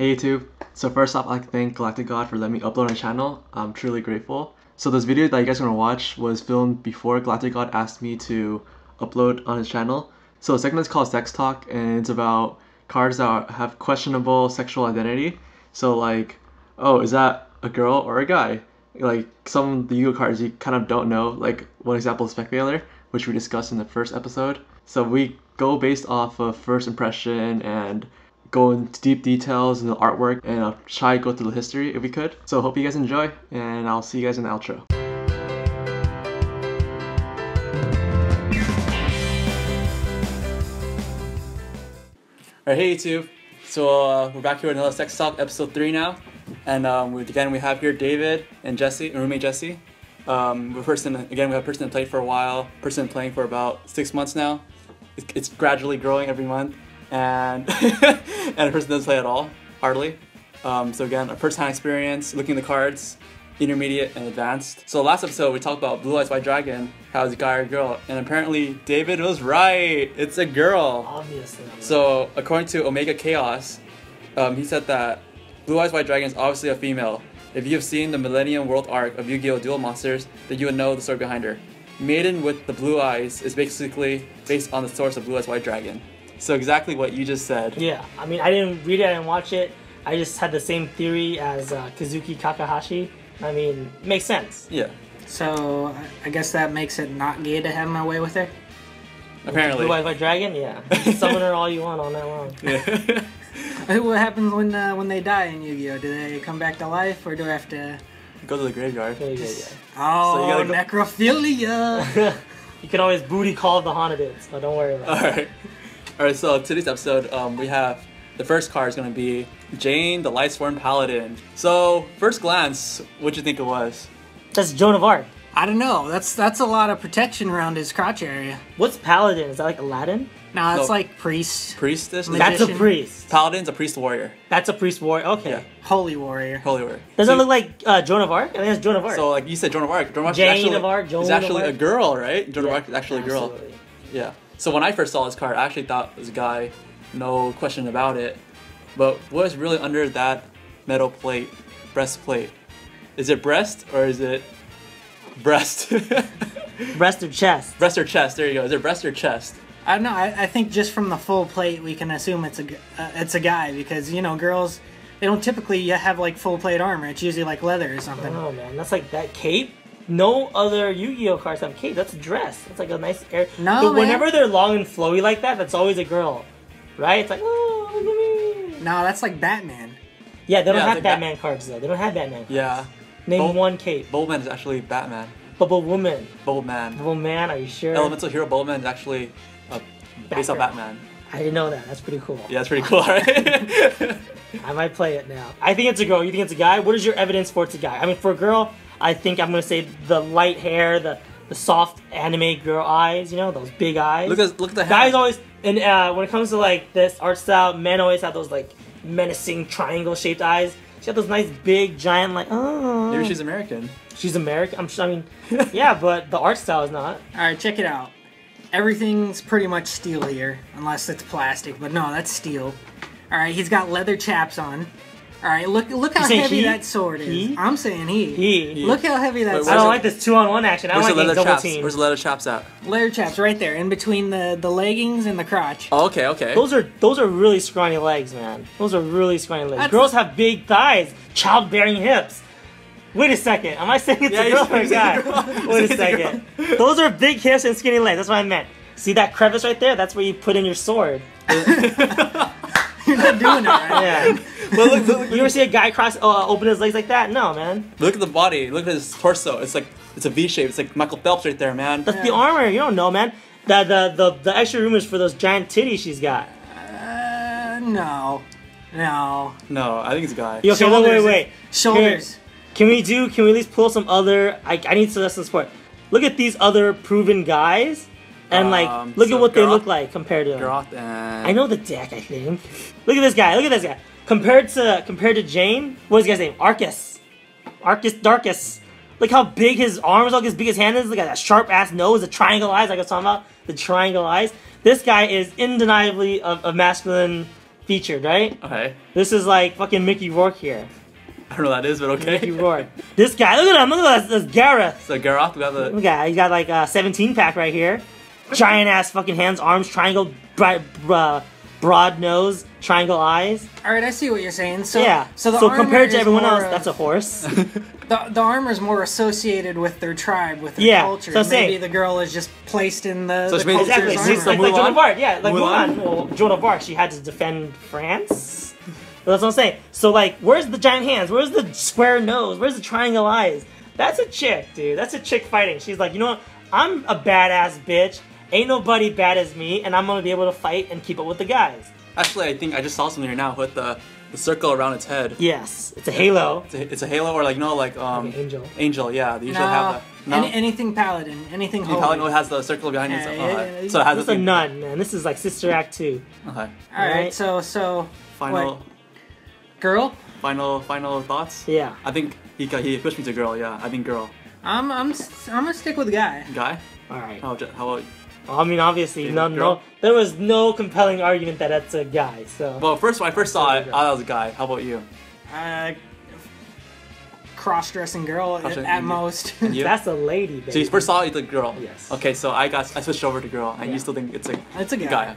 Hey YouTube. So first off, I'd like to thank Galactic God for letting me upload on channel. I'm truly grateful. So this video that you guys are gonna watch was filmed before Galactic God asked me to upload on his channel. So the segment is called Sex Talk and it's about cards that have questionable sexual identity. So like, oh, is that a girl or a guy? Like some of the Yu-Gi-Oh cards you kind of don't know. Like one example is Speculator, which we discussed in the first episode. So we go based off of first impression and go into deep details in the artwork and I'll try to go through the history if we could. So hope you guys enjoy and I'll see you guys in the outro. Alright, hey YouTube. So uh, we're back here with another Sex Talk, episode 3 now. And um, again, we have here David and Jesse, and roommate Jesse. Um, we're person, again, we have person played for a while, person playing for about six months now. It's, it's gradually growing every month and and a person doesn't play at all, hardly. Um, so again, a first-hand experience, looking at the cards, intermediate and advanced. So last episode we talked about Blue Eyes White Dragon, how it's a guy or girl, and apparently David was right. It's a girl. Obviously. So according to Omega Chaos, um, he said that Blue Eyes White Dragon is obviously a female. If you have seen the Millennium World arc of Yu-Gi-Oh! Duel Monsters, then you would know the story behind her. Maiden with the blue eyes is basically based on the source of Blue Eyes White Dragon. So exactly what you just said. Yeah, I mean, I didn't read it, I didn't watch it. I just had the same theory as uh, Kazuki Takahashi. I mean, makes sense. Yeah. So I guess that makes it not gay to have my way with her. Apparently. Blue Eyes White Dragon, yeah. Summon her all you want all night long. Yeah. What happens when uh, when they die in Yu-Gi-Oh? Do they come back to life, or do I have to? Go to the graveyard. Yeah, yeah, Oh, you gotta go- necrophilia. you can always booty call the haunted, so don't worry about it. Alright. Alright, so today's episode, um, we have the first card is gonna be Jain the Lightsworn Paladin. So, first glance, what'd you think it was? That's Joan of Arc. I don't know. That's that's a lot of protection around his crotch area. What's Paladin? Is that like Aladdin? No, it's No. like priest, Priestess? Magician. That's a priest. Paladin's a priest warrior. That's a priest warrior. Okay. Yeah. holy warrior. Holy warrior. Does So- it look like uh, Joan of Arc? I think that's Joan of Arc. So, like you said, Joan of Arc. Joan of Arc Jain is actually, of Arc, Joan is of actually a girl, right? Joan of Arc is actually a girl. absolutely. Yeah. So when I first saw this card, I actually thought it was a guy, no question about it. But what is really under that metal plate, breastplate? Is it breast or is it breast? Breast or chest? breast or chest? There you go. Is it breast or chest? I don't know. I, I think just from the full plate, we can assume it's a g- uh, it's a guy because you know girls they don't typically have like full plate armor. It's usually like leather or something. Oh man, that's like that cape. No other Yu-Gi-Oh cards have cape. That's a dress. It's like a nice air. No, But man. whenever they're long and flowy like that, that's always a girl, right? It's like oh, look at me. No, that's like Batman. Yeah, they don't Yeah, have like Bat- Batman cards though. They don't have Batman. Cards. Yeah. Name Bold- one cape. Boldman is actually Batman. But but woman. Bold man. Well, man, are you sure? Elemental hero Boldman is actually uh, based on Batman. I didn't know that. That's pretty cool. Yeah, that's pretty cool, right? I might play it now. I think it's a girl. You think it's a guy? What is your evidence for it's a guy? I mean, for a girl, I think I'm gonna say the light hair, the the soft anime girl eyes. You know, those big eyes. look at look at the guys hand. always and uh, when it comes to like this art style, men always have those like menacing triangle shaped eyes. She had those nice big giant like oh. Maybe she's American. she's American. I'm sure. I mean, yeah, but the art style is not. All right, check it out. Everything's pretty much steel here, unless it's plastic. But no, that's steel. All right, he's got leather chaps on. All right, look look how heavy he? that sword is. He? I'm saying he. He. Look how heavy that Wait, I don't like this two on one action. I Where's don't the like leather double chaps? team. Where's the leather chaps at? Leather chaps right there, in between the the leggings and the crotch. Oh, okay, okay. Those are those are really scrawny legs, man. Those are really scrawny legs. That's- Girls have big thighs, childbearing hips. Wait a second. Am I saying it's Yeah, a girl or a guy? girl. Wait a said a second. Those are big hips and skinny legs. That's what I meant. See that crevice right there? That's where you put in your sword. You're not doing it right. Yeah. Well, look, look, you ever see a guy cross uh, open his legs like that? No, man. look at the body. Look at his torso. It's like it's a V shape. It's like Michael Phelps right there, man. That's the armor. You don't know, man. The the the, the extra room is for those giant titties she's got. Uh, no, no. No, I think it's a guy. You okay? Wait, wait, Shoulders. wait. Shoulders. Can we do? Can we at least pull some other? I, I need to listen to sport. Look at these other proven guys, and like Um, look so at what they look like compared to. them. And I know the deck. I think. Look at this guy. Look at this guy. Compared to compared to Jain, what is this guy's name? Arcus. Arcus Darkus. Look how big his arms look, as big his hand is. Look at that sharp ass nose, the triangle eyes, like I was talking about. The triangle eyes. This guy is undeniably a, a masculine featured, right? Okay. This is like fucking Mickey Rourke here. I don't know what that is, but okay. Mickey. Rourke. This guy, look at him, look at this, this Garoth. So Garoth, we got the Look at, he got like a 17 pack right here. Giant ass fucking hands, arms, triangle, bright, uh, broad nose, triangle eyes. All right, I see what you're saying. So yeah. So, the compared to everyone else, of- that's a horse. the the armor is more associated with their tribe, with their Yeah, culture. so I'm Maybe the girl is just placed in the, So the she made- culture's exactly. She's She's like, like Joan of Arc. Yeah, like Mulan? Mulan. Well, Joan of Arc, she had to defend France. But that's what I'm saying. So like, where's the giant hands? Where's the square nose? Where's the triangle eyes? That's a chick, dude. That's a chick fighting. She's like, you know what? I'm a badass bitch. Ain't nobody bad as me, and I'm gonna be able to fight and keep up with the guys. Actually, I think I just saw something right now with the the circle around its head. Yes, it's a halo. It's a, it's a halo or like no like um Like an angel. Angel, yeah. They usually No, have that. No. Any, anything paladin, anything you holy. probably know it has the circle behind it. so- Yeah, okay. yeah, So it has This is the a nun, man. This is like Sister Act 2. Okay. All right, Right. so so Final What? girl, final final thoughts? Yeah. I think he got- he pushed me to girl, yeah. I think girl. I'm I'm I'm gonna stick with guy. Guy? Alright. How, how about I mean, obviously, no, no, there was no compelling argument that that's a guy. So Well, first when I first saw it, I thought that was a guy. How about you? Uh, cross-dressing girl at, Cross-dressing- at most. And you? that's a lady. Baby. So you first saw it, you a girl. Yes. Okay, so I got I switched over to girl, and Yeah. you still think it's a It's a guy. guy.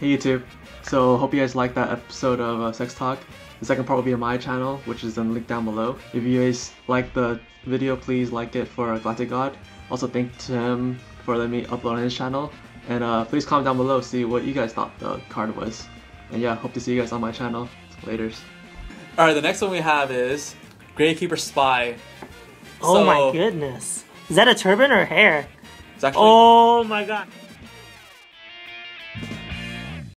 Hey YouTube. So hope you guys liked that episode of uh, Sex Talk. The second part will be on my channel, which is then linked down below. If you guys like the video, please like it for Galactic God. Also thank to him for letting me upload on his channel. And uh, please comment down below, see what you guys thought the card was. And yeah, hope to see you guys on my channel. Laters. All right, the next one we have is Gravekeeper Spy. oh So, my goodness, is that a turban or hair? It's actually Oh my god.